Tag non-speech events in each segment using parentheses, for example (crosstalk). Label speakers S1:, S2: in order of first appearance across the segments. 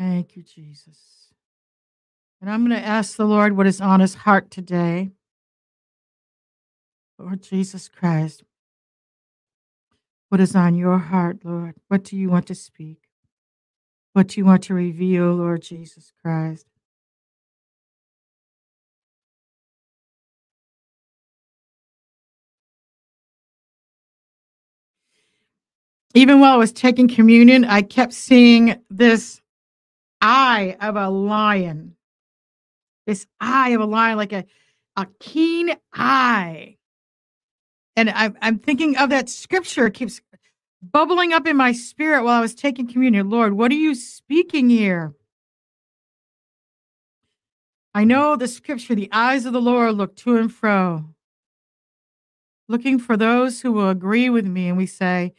S1: Thank you, Jesus. And I'm going to ask the Lord what is on his heart today. Lord Jesus Christ, what is on your heart, Lord? What do you want to speak? What do you want to reveal, Lord Jesus Christ? Even while I was taking communion, I kept seeing this eye of a lion. This eye of a lion, like a, a keen eye. And I'm, I'm thinking of that scripture. It keeps bubbling up in my spirit while I was taking communion. Lord, what are you speaking here? I know the scripture, the eyes of the Lord look to and fro, looking for those who will agree with me. And we say,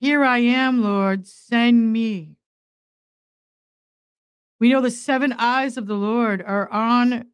S1: Here I am, Lord, send me. We know the seven eyes of the Lord are on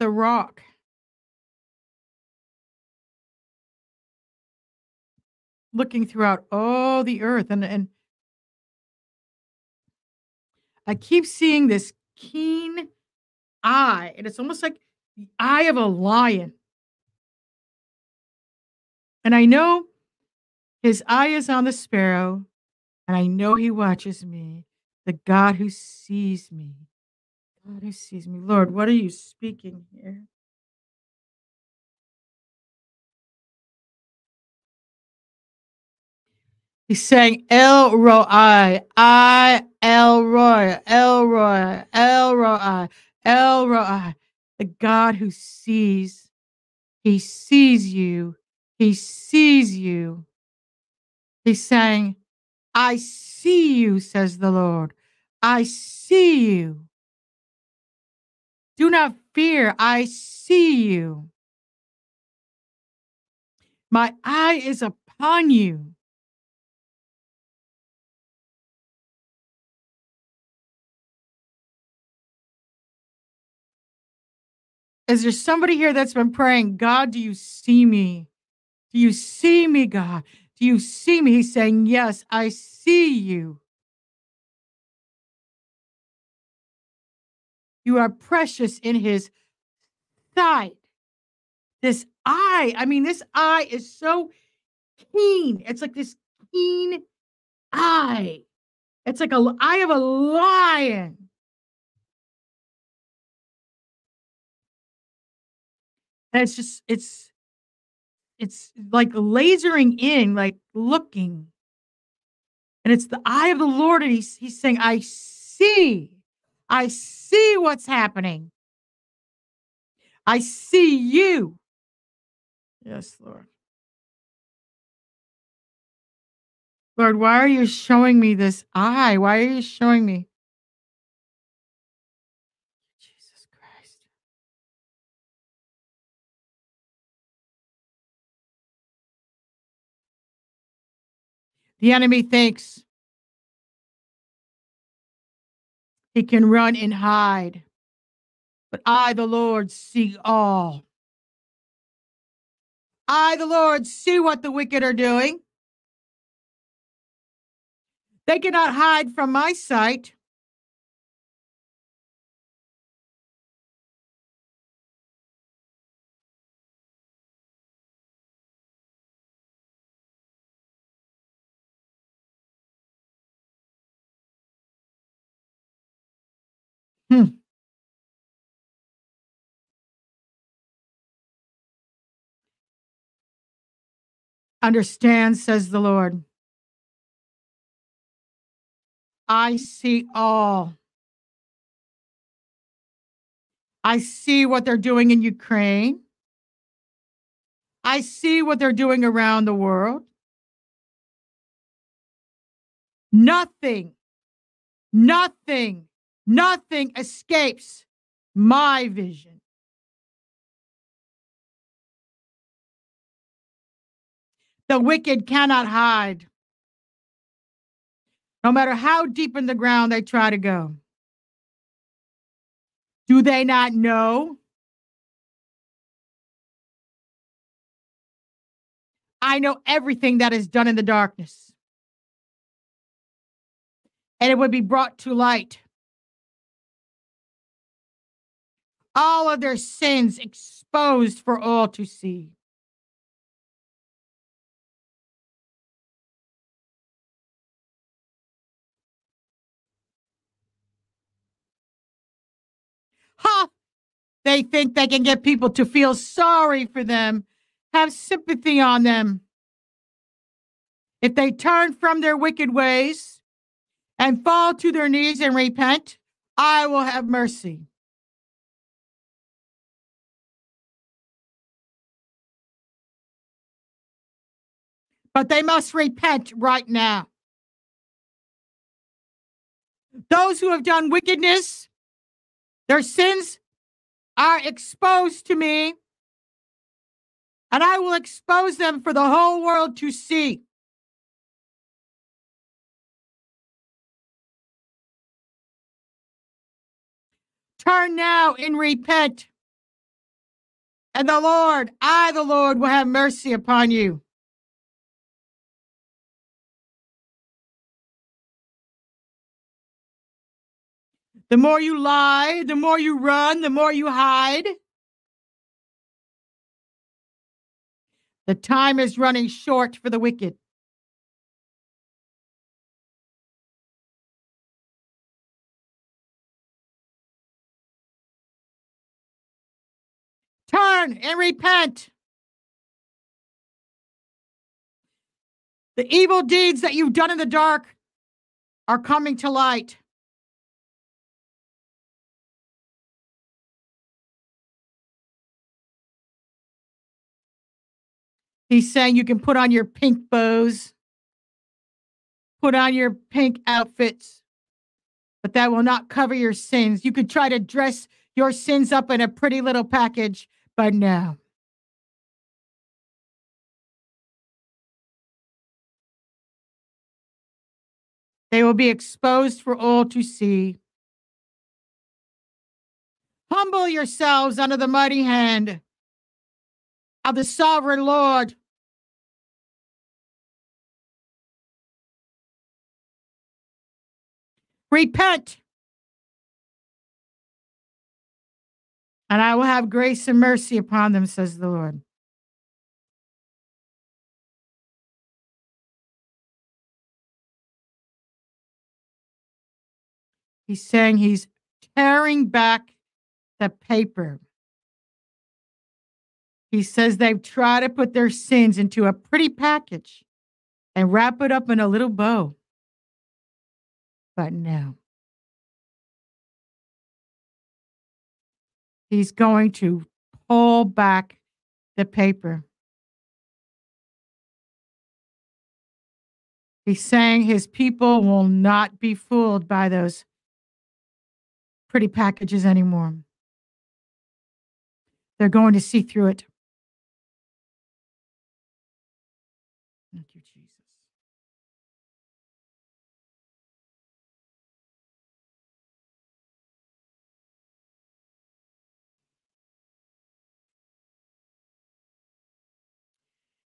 S1: the rock. Looking throughout all the earth. And, and I keep seeing this keen eye, and it's almost like the eye of a lion. And I know his eye is on the sparrow, and I know he watches me, the God who sees me. God who sees me. Lord, what are you speaking here? He's saying El Roi, I El Roi, El Roi, El Roi, El Roi, the God who sees. He sees you. He sees you. He's saying, I see you, says the Lord. I see you. Do not fear. I see you. My eye is upon you. Is there somebody here that's been praying, God, do you see me? Do you see me, God? Do you see me? He's saying, Yes, I see you. You are precious in his sight. This eye, I mean, this eye is so keen. It's like this keen eye. It's like a eye of a lion. And it's just it's it's like lasering in, like looking. And it's the eye of the Lord, and he's he's saying, I see, I see what's happening. I see you. Yes, Lord. Lord, why are you showing me this eye? Why are you showing me? The enemy thinks he can run and hide, but I, the Lord, see all. I, the Lord, see what the wicked are doing. They cannot hide from my sight. Hmm. Understand, says the Lord. I see all. I see what they're doing in Ukraine. I see what they're doing around the world. Nothing, nothing, nothing escapes my vision. The wicked cannot hide, no matter how deep in the ground they try to go. Do they not know? I know everything that is done in the darkness, and it would be brought to light. All of their sins exposed for all to see. Ha! They think they can get people to feel sorry for them, have sympathy on them. If they turn from their wicked ways and fall to their knees and repent, I will have mercy. But they must repent right now. Those who have done wickedness, their sins are exposed to me, and I will expose them for the whole world to see. Turn now and repent. And the Lord, I, the Lord, will have mercy upon you. The more you lie, the more you run, the more you hide. The time is running short for the wicked. Turn and repent. The evil deeds that you've done in the dark are coming to light. He's saying you can put on your pink bows, put on your pink outfits, but that will not cover your sins. You could try to dress your sins up in a pretty little package, but no. They will be exposed for all to see. Humble yourselves under the mighty hand of the sovereign Lord. Repent, and I will have grace and mercy upon them, says the Lord. He's saying he's tearing back the paper. He says they've tried to put their sins into a pretty package and wrap it up in a little bow. But no. He's going to pull back the paper. He's saying his people will not be fooled by those pretty packages anymore. They're going to see through it.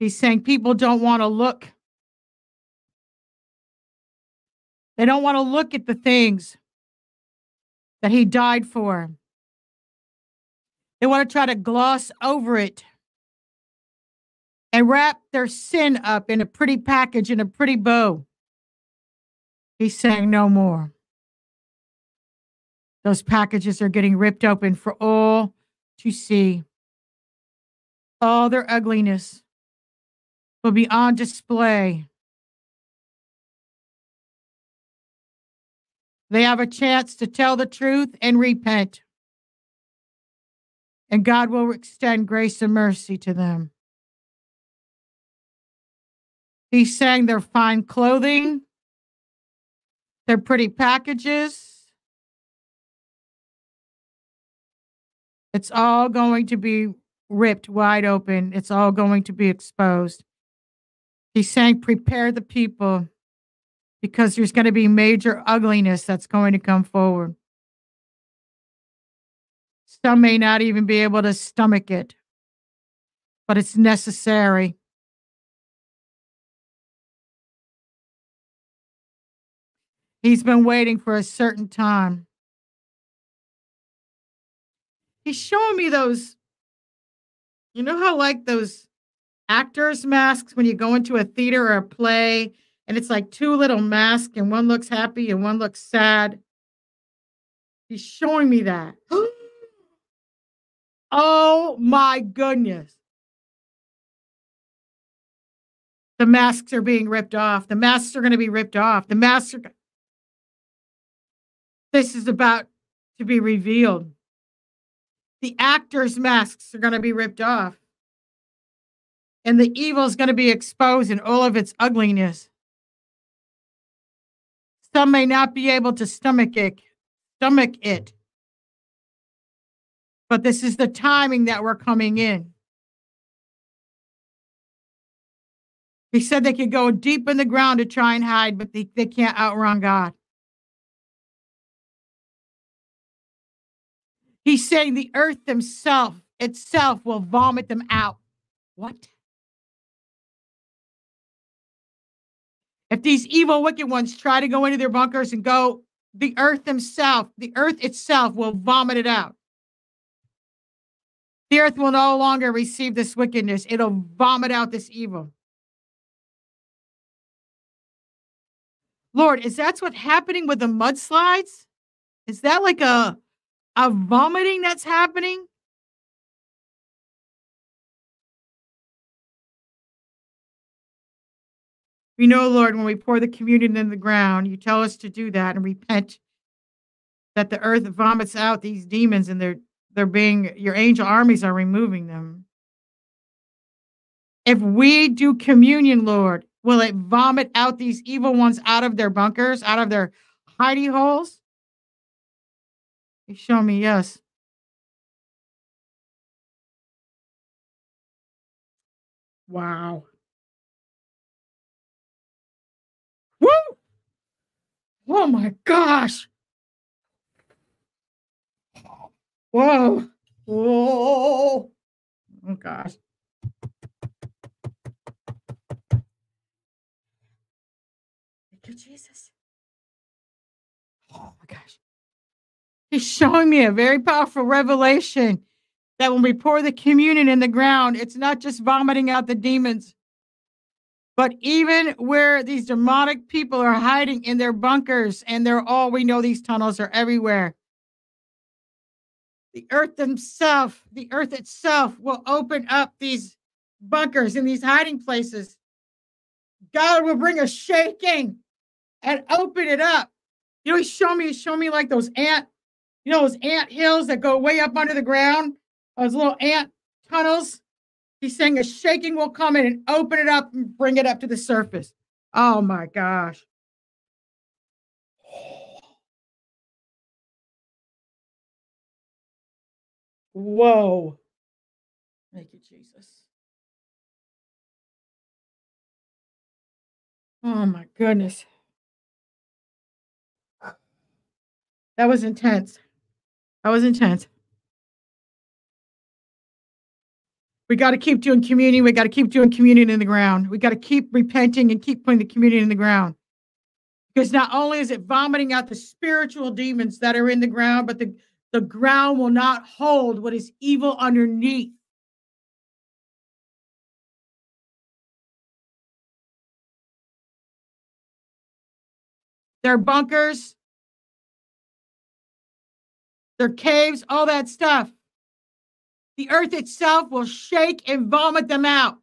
S1: He's saying people don't want to look. They don't want to look at the things that he died for. They want to try to gloss over it and wrap their sin up in a pretty package, in a pretty bow. He's saying no more. Those packages are getting ripped open for all to see. All their ugliness will be on display. They have a chance to tell the truth and repent. And God will extend grace and mercy to them. He's saying their fine clothing, their pretty packages. It's all going to be ripped wide open. It's all going to be exposed. He's saying, prepare the people because there's going to be major ugliness that's going to come forward. Some may not even be able to stomach it, but it's necessary. He's been waiting for a certain time. He's showing me those. You know how like those actors masks when you go into a theater or a play and it's like two little masks and one looks happy and one looks sad. He's showing me that. (gasps) oh my goodness. The masks are being ripped off. The masks are going to be ripped off. The masks are. This is about to be revealed. The actors' masks are going to be ripped off. And the evil is going to be exposed in all of its ugliness. Some may not be able to stomach it, stomach it. But this is the timing that we're coming in. He said they could go deep in the ground to try and hide, but they, they can't outrun God. He's saying the earth himself itself will vomit them out. What? If these evil, wicked ones try to go into their bunkers and go, the earth itself, the earth itself will vomit it out. The earth will no longer receive this wickedness, it'll vomit out this evil. Lord, is that what's happening with the mudslides? Is that like a a vomiting that's happening? We know, Lord, when we pour the communion in the ground, you tell us to do that and repent that the earth vomits out these demons and they're they're being your angel armies are removing them. If we do communion, Lord, will it vomit out these evil ones out of their bunkers, out of their hidey holes? You show me yes. Wow. Woo! Oh my gosh. Whoa. Whoa. Oh gosh. Thank you, Jesus. Oh my gosh. He's showing me a very powerful revelation that when we pour the communion in the ground, it's not just vomiting out the demons, but even where these demonic people are hiding in their bunkers, and they're all, we know these tunnels are everywhere. The earth itself, the earth itself will open up these bunkers and these hiding places. God will bring a shaking and open it up. You know, he showed me, he showed me like those ant you know those ant hills that go way up under the ground? Those little ant tunnels? He's saying a shaking will come in and open it up and bring it up to the surface. Oh my gosh. Whoa. Thank you, Jesus. Oh my goodness. That was intense. That was intense. We got to keep doing communion. We got to keep doing communion in the ground. We got to keep repenting and keep putting the communion in the ground. Because not only is it vomiting out the spiritual demons that are in the ground, but the, the ground will not hold what is evil underneath. Their bunkers, their caves, all that stuff. The earth itself will shake and vomit them out.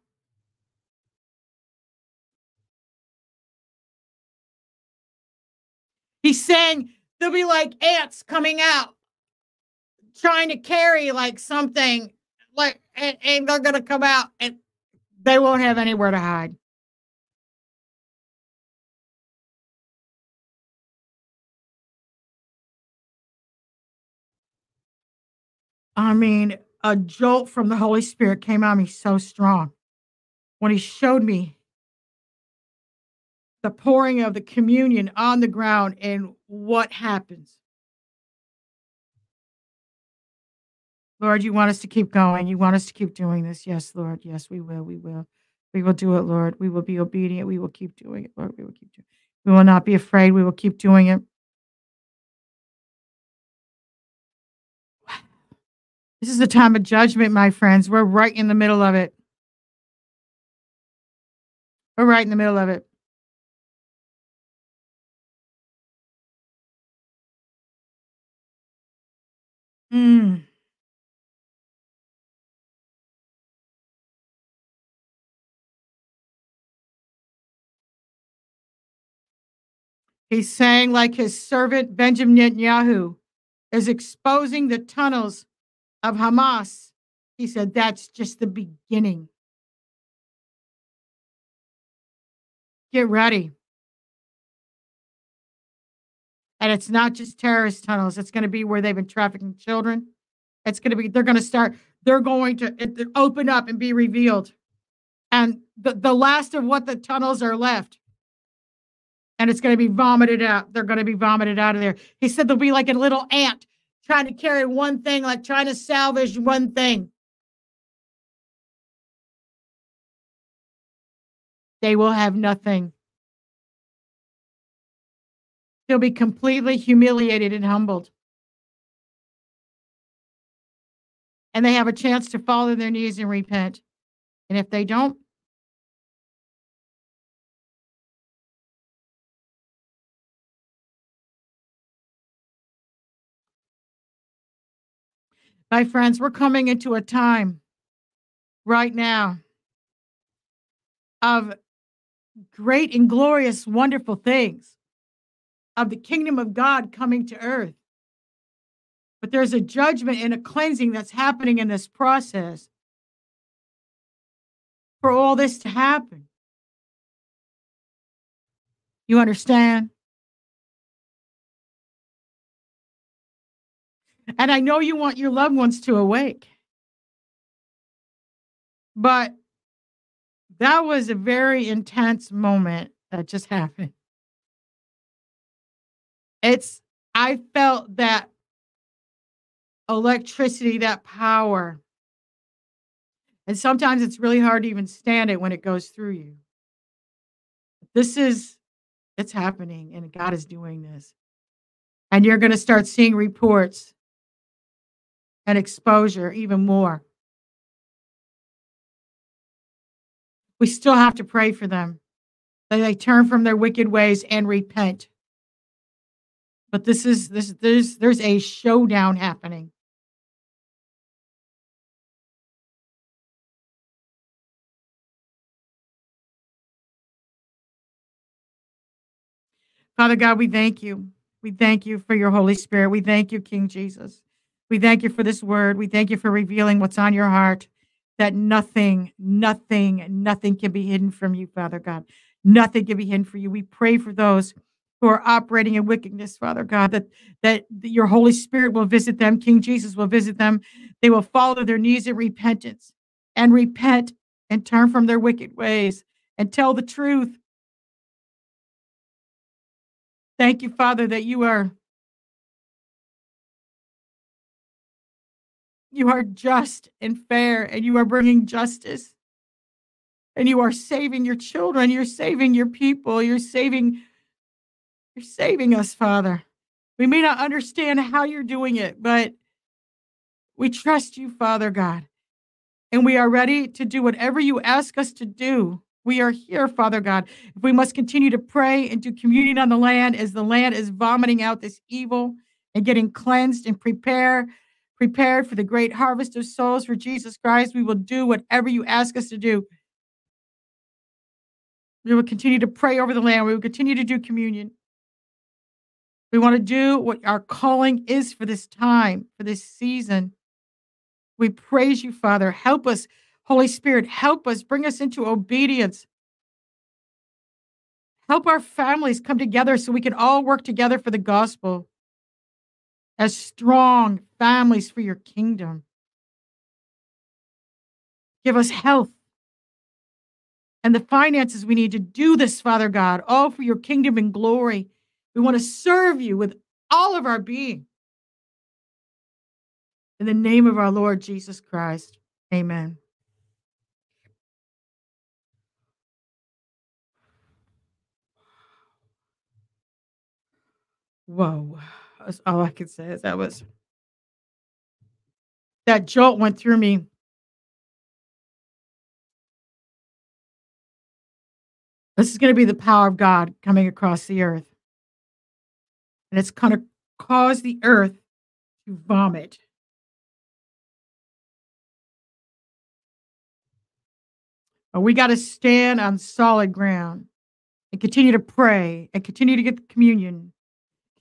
S1: He's saying they'll be like ants coming out trying to carry like something like and, and they're gonna come out and they won't have anywhere to hide. I mean, a jolt from the Holy Spirit came on me so strong when he showed me the pouring of the communion on the ground and what happens. Lord, you want us to keep going. You want us to keep doing this. Yes, Lord. Yes, we will. We will. We will do it, Lord. We will be obedient. We will keep doing it, Lord. We will keep doing it. We will not be afraid. We will keep doing it. This is the time of judgment, my friends. We're right in the middle of it. We're right in the middle of it. Mm. He's saying, like his servant Benjamin Netanyahu is exposing the tunnels of Hamas. He said, that's just the beginning. Get ready. And it's not just terrorist tunnels, it's going to be where they've been trafficking children. It's going to be, they're going to start, they're going to open up and be revealed. And the, the last of what the tunnels are left and it's going to be vomited out. They're going to be vomited out of there. He said they'll be like a little ant trying to carry one thing, like trying to salvage one thing. They will have nothing. They'll be completely humiliated and humbled. And they have a chance to fall on their knees and repent. And if they don't, My friends, we're coming into a time right now of great and glorious, wonderful things, of the kingdom of God coming to earth. But there's a judgment and a cleansing that's happening in this process for all this to happen. You understand? And I know you want your loved ones to awake. But that was a very intense moment that just (laughs) happened. It's, I felt that electricity, that power. And sometimes it's really hard to even stand it when it goes through you. This is, it's happening, and God is doing this. And you're going to start seeing reports and exposure even more. We still have to pray for them that they turn from their wicked ways and repent. But this is this there's there's a showdown happening. Father God, we thank you. We thank you for your Holy Spirit. We thank you, King Jesus. We thank you for this word. We thank you for revealing what's on your heart, that nothing, nothing, nothing can be hidden from you, Father God. Nothing can be hidden for you. We pray for those who are operating in wickedness, Father God, that, that your Holy Spirit will visit them. King Jesus will visit them. They will fall to their knees in repentance and repent and turn from their wicked ways and tell the truth. Thank you, Father, that you are You are just and fair, and you are bringing justice. And you are saving your children. You're saving your people. You're saving, you're saving us, Father. We may not understand how you're doing it, but we trust you, Father God. And we are ready to do whatever you ask us to do. We are here, Father God. If we must continue to pray and do communion on the land as the land is vomiting out this evil and getting cleansed and prepare prepared for the great harvest of souls for Jesus Christ. We will do whatever you ask us to do. We will continue to pray over the land. We will continue to do communion. We want to do what our calling is for this time, for this season. We praise you, Father. Help us, Holy Spirit. Help us. Bring us into obedience. Help our families come together so we can all work together for the gospel as strong families for your kingdom. Give us health and the finances we need to do this, Father God, all for your kingdom and glory. We want to serve you with all of our being. In the name of our Lord Jesus Christ, amen. Whoa. That's all I can say is that was that jolt went through me. This is going to be the power of God coming across the earth. And it's going to cause the earth to vomit. But we got to stand on solid ground and continue to pray and continue to get the communion,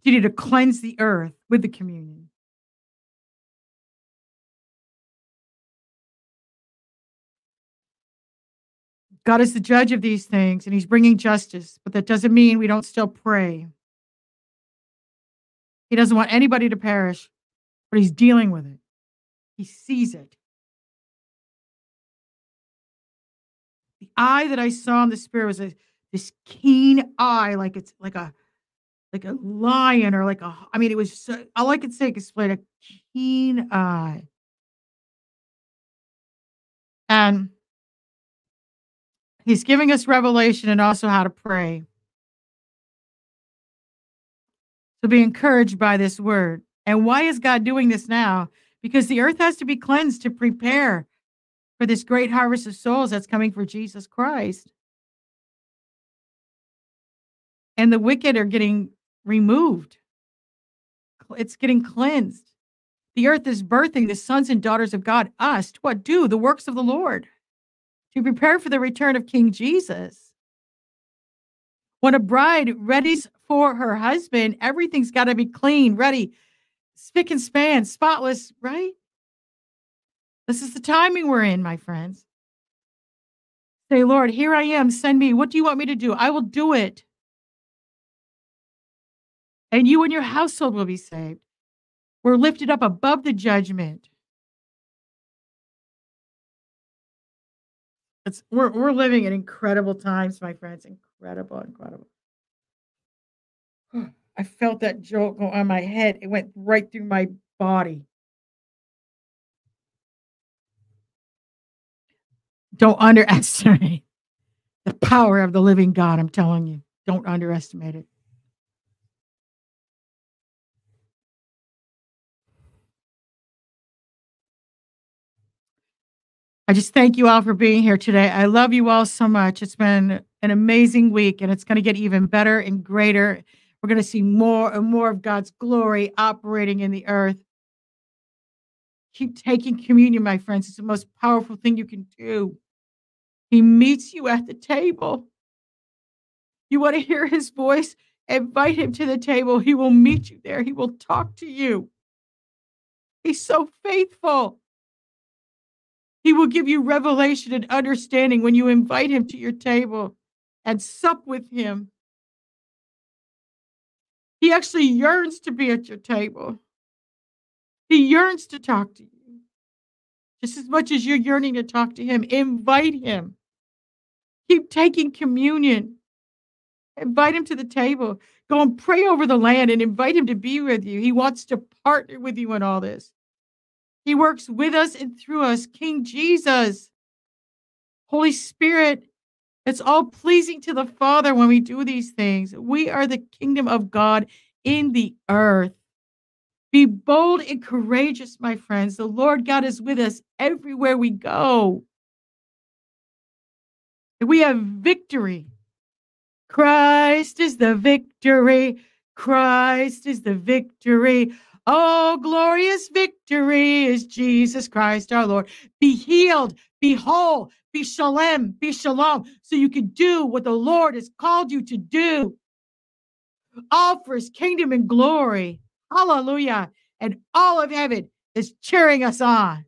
S1: continue to cleanse the earth with the communion. God is the judge of these things and he's bringing justice, but that doesn't mean we don't still pray. He doesn't want anybody to perish, but he's dealing with it. He sees it. The eye that I saw in the spirit was a, this keen eye, like it's like a like a lion or like a I mean it was so, uh, all I could say explain a keen eye. And he's giving us revelation and also how to pray. So be encouraged by this word. And why is God doing this now? Because the earth has to be cleansed to prepare for this great harvest of souls that's coming for Jesus Christ. And the wicked are getting removed, it's getting cleansed. The earth is birthing the sons and daughters of God, us, to what? Do the works of the Lord, to prepare for the return of King Jesus. When a bride readies for her husband, everything's got to be clean, ready, spick and span, spotless, right? This is the timing we're in, my friends. Say, Lord, here I am. Send me. What do you want me to do? I will do it. And you and your household will be saved. We're lifted up above the judgment. It's, we're, we're living in incredible times, my friends. Incredible, incredible. I felt that jolt go on my head. It went right through my body. Don't underestimate (laughs) the power of the living God. I'm telling you, don't underestimate it. I just thank you all for being here today. I love you all so much. It's been an amazing week and it's going to get even better and greater. We're going to see more and more of God's glory operating in the earth. Keep taking communion, my friends. It's the most powerful thing you can do. He meets you at the table. You want to hear his voice? Invite him to the table. He will meet you there. He will talk to you. He's so faithful. He will give you revelation and understanding when you invite him to your table and sup with him. He actually yearns to be at your table. He yearns to talk to you. Just as much as you're yearning to talk to him, invite him. Keep taking communion. Invite him to the table. Go and pray over the land and invite him to be with you. He wants to partner with you in all this. He works with us and through us. King Jesus, Holy Spirit, it's all pleasing to the Father when we do these things. We are the kingdom of God in the earth. Be bold and courageous, my friends. The Lord God is with us everywhere we go. We have victory. Christ is the victory. Christ is the victory. Oh, glorious victory is Jesus Christ our Lord. Be healed, be whole, be shalom, be shalom, so you can do what the Lord has called you to do. All for his kingdom and glory. Hallelujah. And all of heaven is cheering us on.